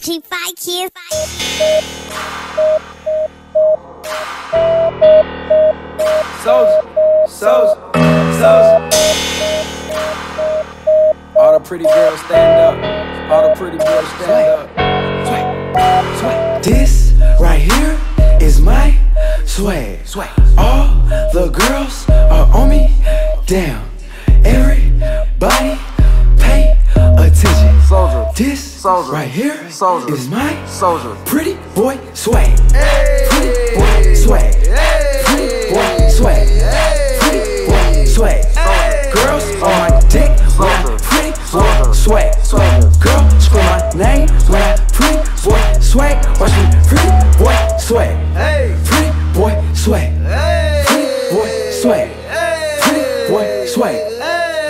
G5 kids. Soulja, Soulja, Soulja. All the pretty girls stand up. All the pretty boys stand up. Sway, sway. This right here is my swag. Swag. All the girls are on me. Damn. Everybody pay attention. Soulja. This Soulja. right here Soulja. is my Soulja. pretty boy swag. Pretty boy swag. Pretty boy swag. Pretty boy swag. Girls on my dick when I pretty boy swag. Girl scream my name when I pretty boy swag. Watch me pretty boy swag. Pretty boy swag. Pretty boy swag. Pretty boy swag.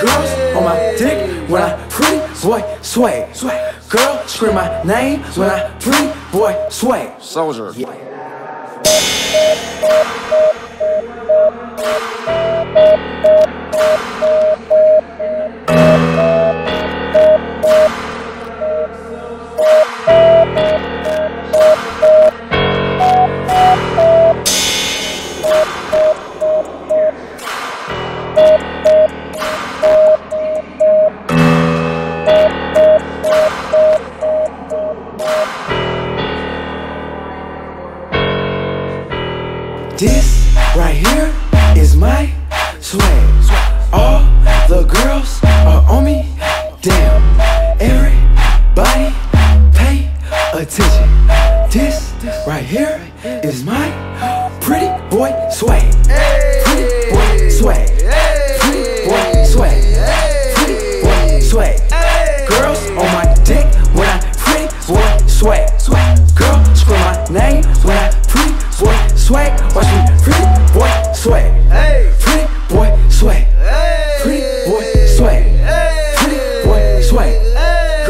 Girls on my dick when I pretty boy swag. Girl scream my name when I pretty boy swag. Soulja. This right here is my swag. All the girls are on me. Damn, everybody pay attention. This right here is my pretty boy swag. Pretty boy swag.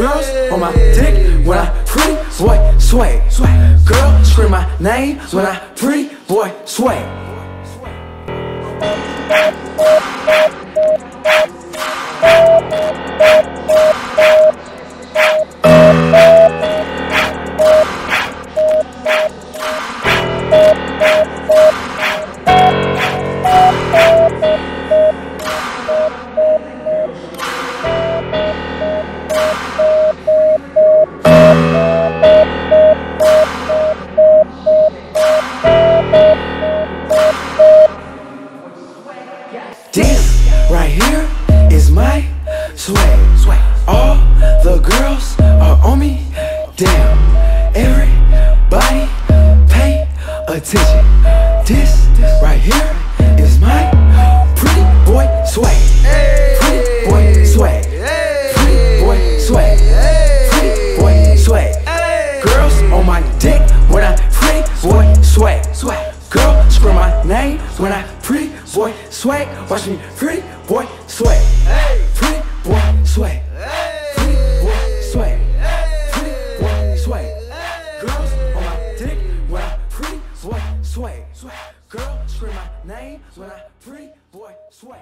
Girls on my dick when I pretty boy swag. Girl scream my name when I pretty boy swag. Attention. This right here is my pretty boy swag. Pretty boy swag. Pretty boy swag. Pretty boy swag. Girls on my dick when I pretty boy swag. Girl scream my name when I pretty boy swag. Watch me pretty boy swag. Pretty boy swag. When I pretty boy swag.